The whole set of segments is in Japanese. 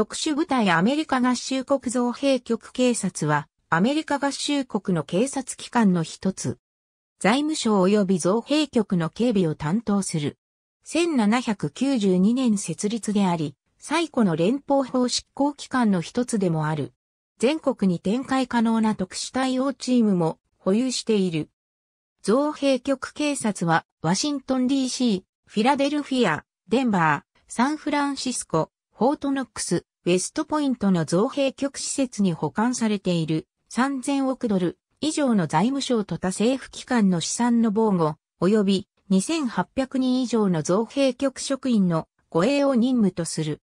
特殊部隊アメリカ合衆国造兵局警察は、アメリカ合衆国の警察機関の一つ。財務省及び造兵局の警備を担当する。1792年設立であり、最古の連邦法執行機関の一つでもある。全国に展開可能な特殊対応チームも保有している。造兵局警察はワシントン DC、フィラデルフィア、デンバー、サンフランシスコ、フォートノックス、ウェストポイントの造兵局施設に保管されている3000億ドル以上の財務省と他政府機関の資産の防護、及び2800人以上の造兵局職員の護衛を任務とする。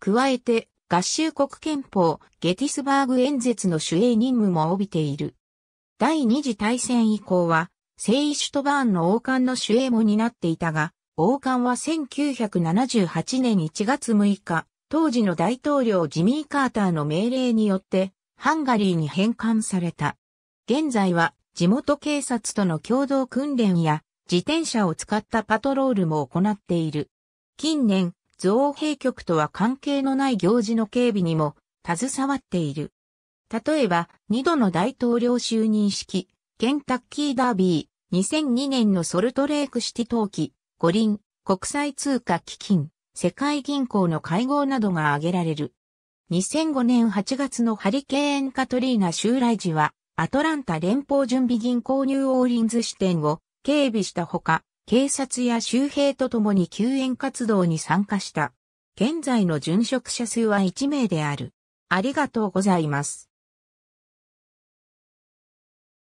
加えて、合衆国憲法、ゲティスバーグ演説の主営任務も帯びている。第二次大戦以降は、聖シュトバーンの王冠の主営も担っていたが、王冠は1978年1月6日、当時の大統領ジミー・カーターの命令によって、ハンガリーに返還された。現在は地元警察との共同訓練や自転車を使ったパトロールも行っている。近年、造兵局とは関係のない行事の警備にも携わっている。例えば、2度の大統領就任式、ケンタッキーダービー、2002年のソルトレークシティ冬季、五輪、国際通貨基金、世界銀行の会合などが挙げられる。2005年8月のハリケーンカトリーナ襲来時は、アトランタ連邦準備銀行ニューオーリンズ支店を警備したほか、警察や州兵と共に救援活動に参加した。現在の殉職者数は1名である。ありがとうございます。